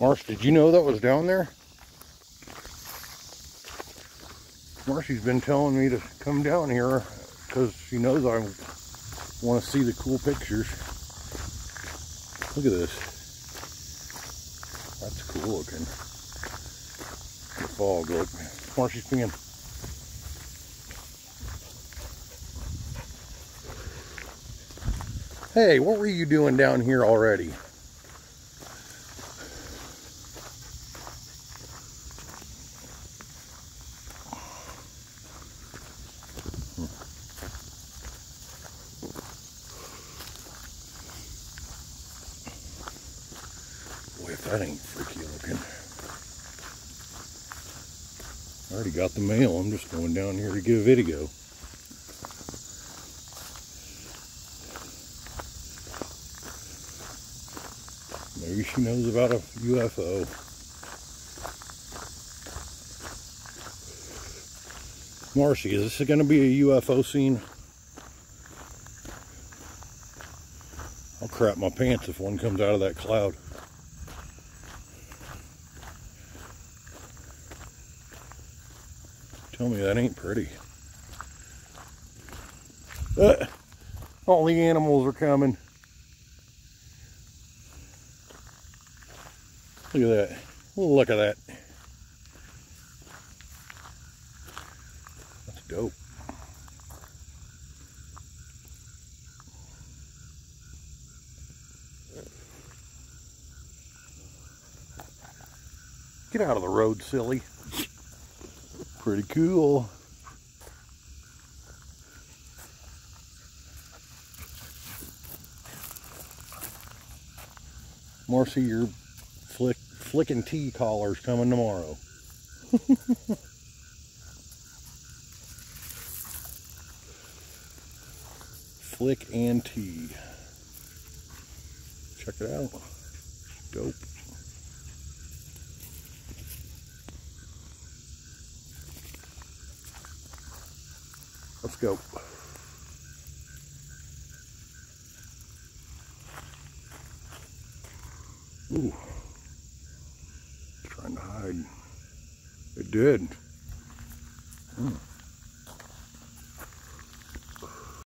Marsh, did you know that was down there? Marcy's been telling me to come down here because she knows I want to see the cool pictures. Look at this. That's cool looking. The fog, look. Marcy's being Hey, what were you doing down here already? If that ain't freaky looking. I already got the mail. I'm just going down here to get a video. Maybe she knows about a UFO. Marcy, is this going to be a UFO scene? I'll crap my pants if one comes out of that cloud. Tell me that ain't pretty. Uh, all the animals are coming. Look at that. Look at that. That's dope. Get out of the road, silly. Pretty cool. Marcy, your flick, flicking tea collar's coming tomorrow. Flick and tea. Check it out. Dope. Let's go. Ooh. Trying to hide. It did. Hmm.